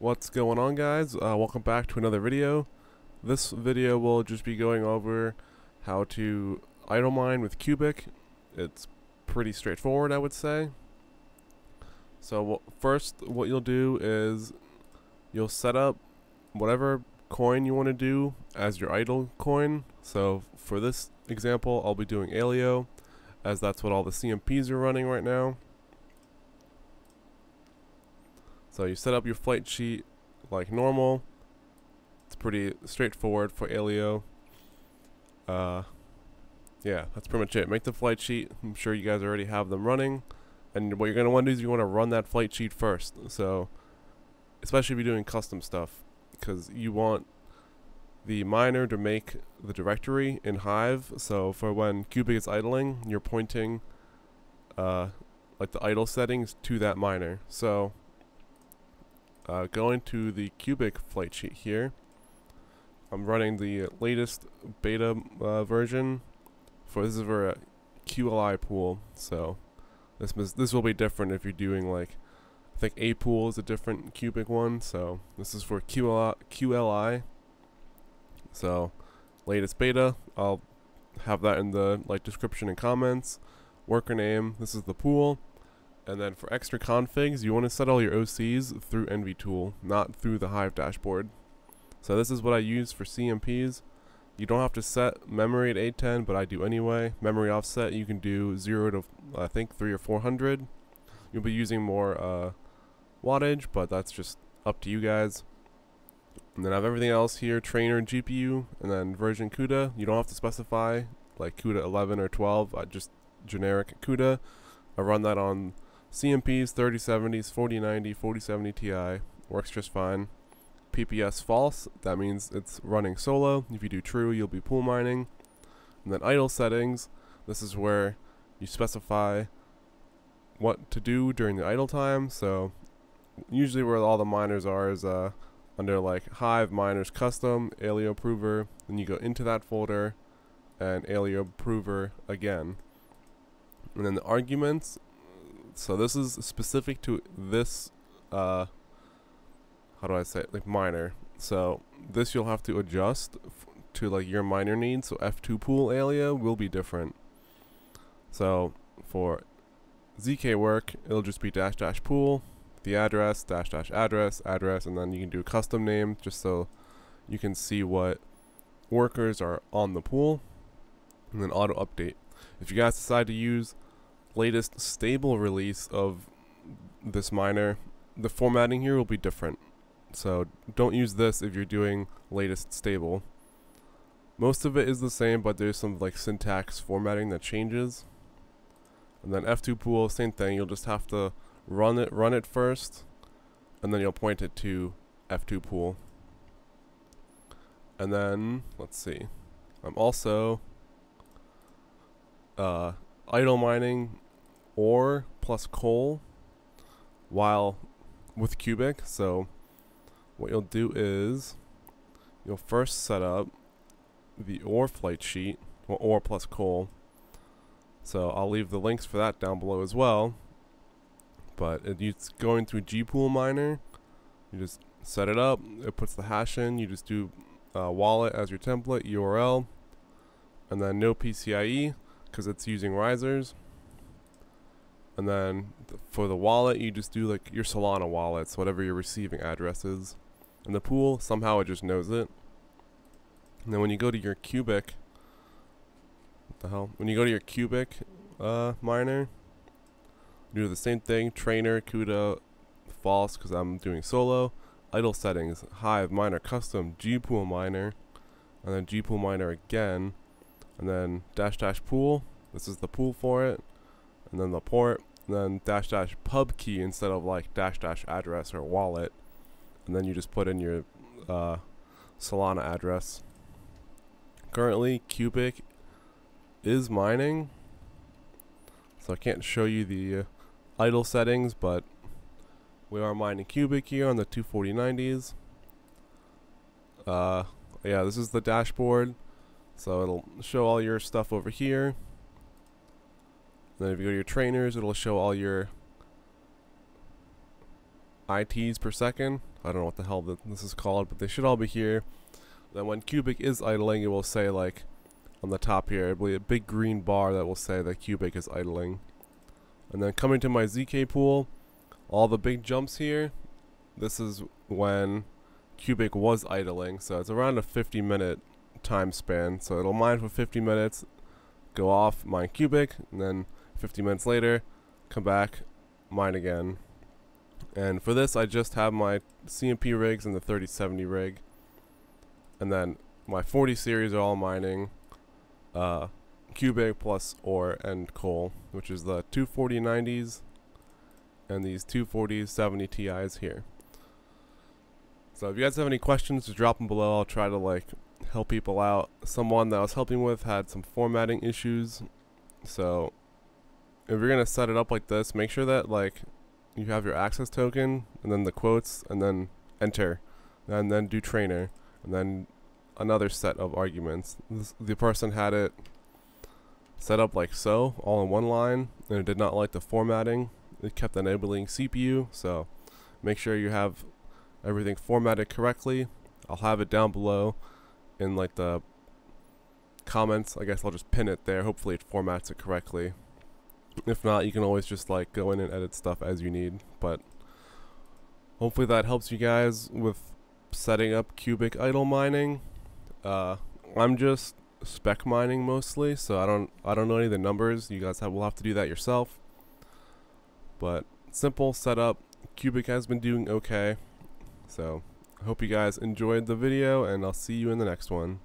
What's going on guys? Uh, welcome back to another video. This video will just be going over how to idle mine with Qubic. It's pretty straightforward I would say. So first what you'll do is you'll set up whatever coin you want to do as your idle coin. So for this example I'll be doing Aleo as that's what all the CMPs are running right now. So you set up your flight sheet like normal. It's pretty straightforward for Aleo. Uh, yeah, that's pretty much it. Make the flight sheet. I'm sure you guys already have them running. And what you're going to want to do is you want to run that flight sheet first. So, especially if you're doing custom stuff. Because you want the miner to make the directory in Hive. So for when Qubic is idling, you're pointing uh, like the idle settings to that miner. So uh, going to the Qubic flight sheet here. I'm running the latest beta uh, version for this is for a QLI pool. So this this will be different if you're doing like I think A pool is a different Qubic one. So this is for QLI. QLI. So latest beta. I'll have that in the like description and comments. Worker name. This is the pool. And then for extra configs, you want to set all your OCs through NVTool, not through the Hive dashboard. So this is what I use for CMPs. You don't have to set memory at 810, but I do anyway. Memory offset, you can do 0 to, I think, 3 or 400. You'll be using more uh, wattage, but that's just up to you guys. And then I have everything else here, trainer GPU, and then version CUDA. You don't have to specify, like CUDA 11 or 12, I just generic CUDA. I run that on CMPs, 3070s, 4090, 4070 Ti works just fine. PPS false, that means it's running solo. If you do true, you'll be pool mining. And then idle settings, this is where you specify what to do during the idle time. So usually where all the miners are is uh, under like Hive Miners Custom, Aleo Prover, then you go into that folder and Aleo Prover again. And then the arguments so this is specific to this, uh, how do I say it, like miner. So this you'll have to adjust to like your miner needs. So F2 pool area will be different. So for ZK work, it'll just be dash dash pool, the address, dash dash address, address, and then you can do a custom name just so you can see what workers are on the pool, and then auto update. If you guys decide to use latest stable release of this miner, the formatting here will be different. So don't use this if you're doing latest stable. Most of it is the same, but there's some like syntax formatting that changes. And then F2 pool, same thing. You'll just have to run it, run it first, and then you'll point it to F2 pool. And then let's see. I'm also uh, idle mining ore plus coal while with Qubic. So what you'll do is you'll first set up the ore flight sheet well, ore plus coal. So I'll leave the links for that down below as well. But it's going through gpool miner you just set it up. It puts the hash in. You just do uh, wallet as your template URL and then no PCIe because it's using risers. And then th for the wallet, you just do like your Solana wallets, whatever your receiving address is. And the pool, somehow it just knows it. And then when you go to your Qubic, what the hell? When you go to your Qubic uh, miner, do the same thing. Trainer, CUDA, false because I'm doing solo. Idle settings, Hive, miner, custom, gpool miner, and then gpool miner again and then dash dash pool this is the pool for it and then the port then dash dash pub key instead of like dash dash address or wallet. And then you just put in your uh, Solana address. Currently Qubic is mining. So I can't show you the uh, idle settings but we are mining Qubic here on the 24090s uh, yeah this is the dashboard. So it'll show all your stuff over here. Then if you go to your trainers, it'll show all your ITs per second. I don't know what the hell this is called, but they should all be here. Then when Qubic is idling, it will say like on the top here, I believe a big green bar that will say that Qubic is idling. And then coming to my ZK pool, all the big jumps here, this is when Qubic was idling, so it's around a 50 minute time span. So it'll mine for 50 minutes, go off, mine Qubic, and then 50 minutes later, come back, mine again. And for this, I just have my CMP rigs and the 3070 rig. And then my 40 series are all mining uh, Qubic plus ore and coal, which is the 24090s and these 240 70 Ti's here. So if you guys have any questions, just drop them below. I'll try to like help people out. Someone that I was helping with had some formatting issues. So if you're gonna set it up like this, make sure that like you have your access token and then the quotes and then enter and then do trainer and then another set of arguments. This, the person had it set up like so, all in one line, and it did not like the formatting. It kept enabling CPU, so make sure you have everything formatted correctly. I'll have it down below in like the comments. I guess I'll just pin it there. Hopefully it formats it correctly. If not, you can always just like go in and edit stuff as you need. But hopefully that helps you guys with setting up Qubic idle mining. Uh, I'm just spec mining mostly, so I don't I don't know any of the numbers. You guys have, will have to do that yourself. But simple setup. Qubic has been doing okay. So hope you guys enjoyed the video, and I'll see you in the next one.